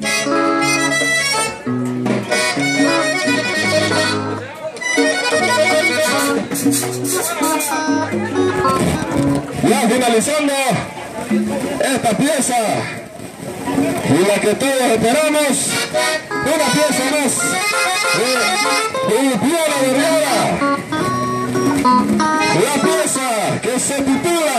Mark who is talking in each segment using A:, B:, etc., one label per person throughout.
A: Ya finalizando esta pieza y la que todos esperamos, una pieza más de Piedra Vergara. La pieza que se titula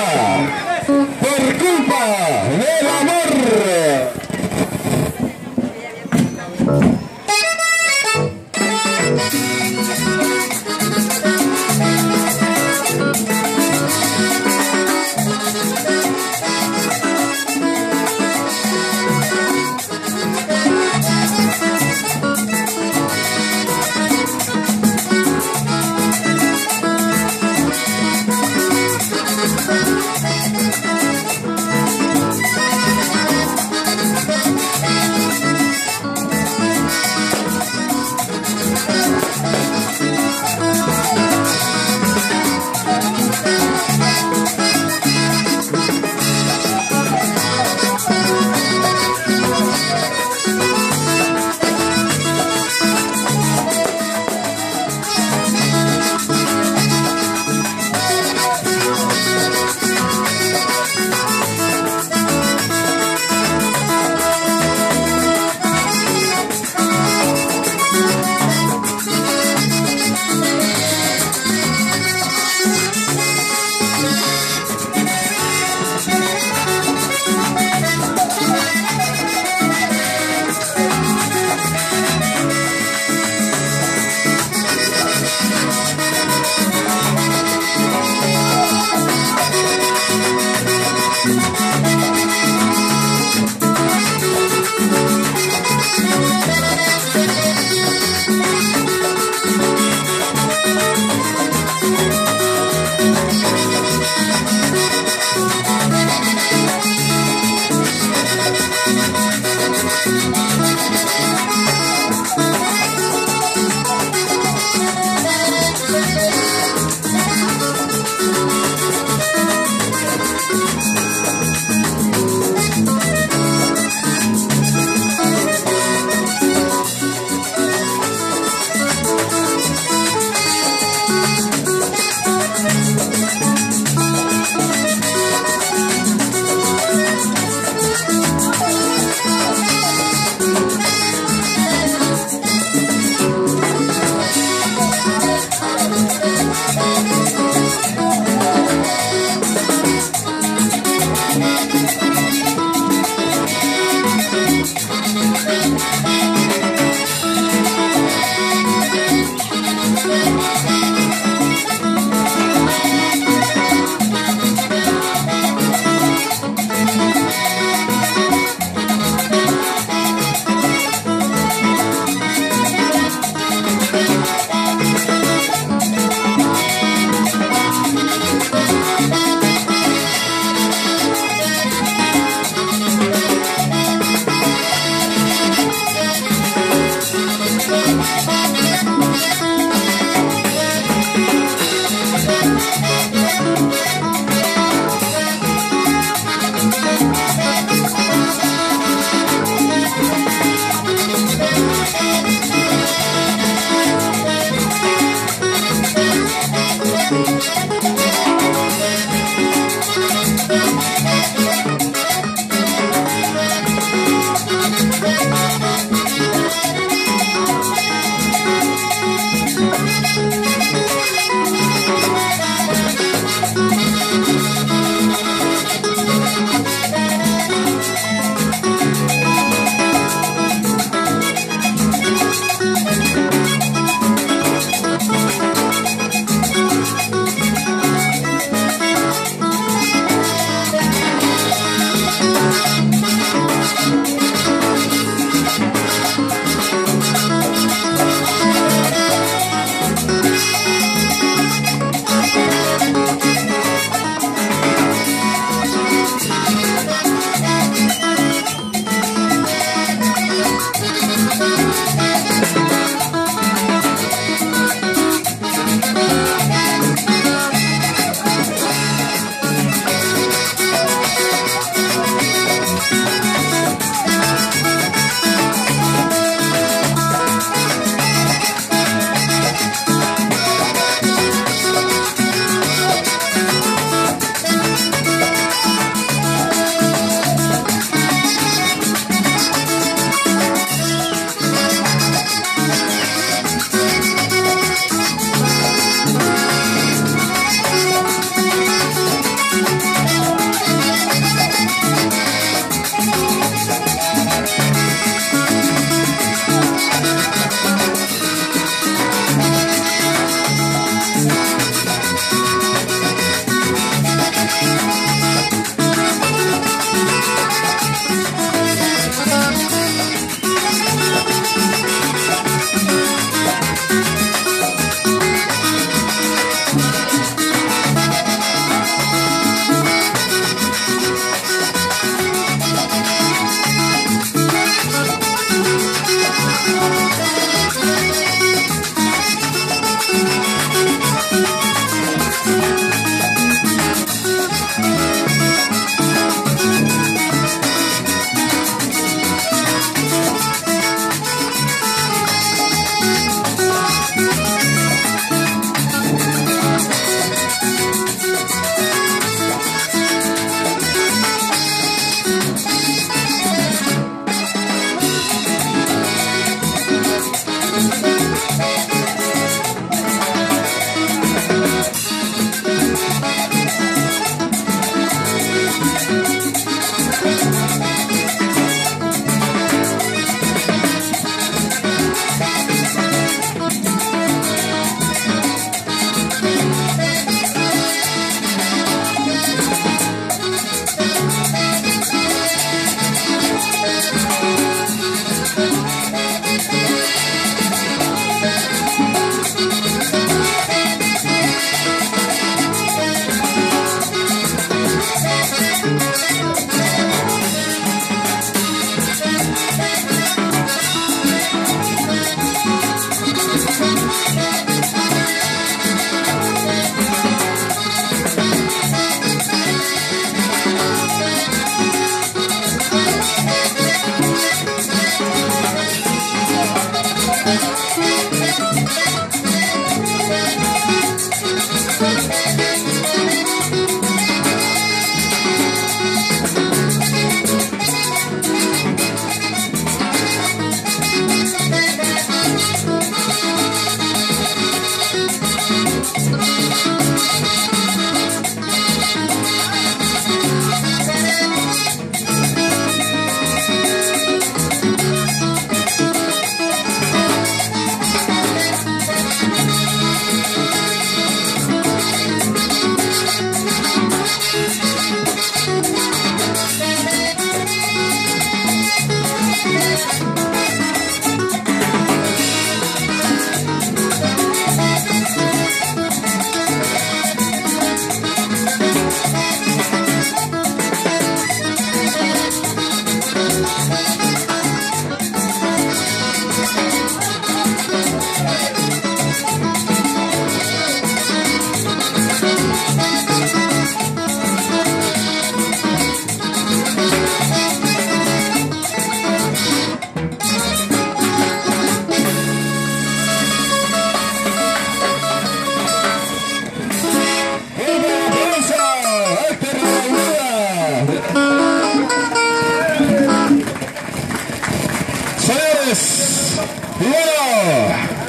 A: Bueno.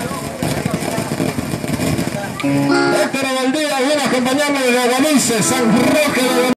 A: Héctor Valdía viene acompañando de Guadalupe, San Roque de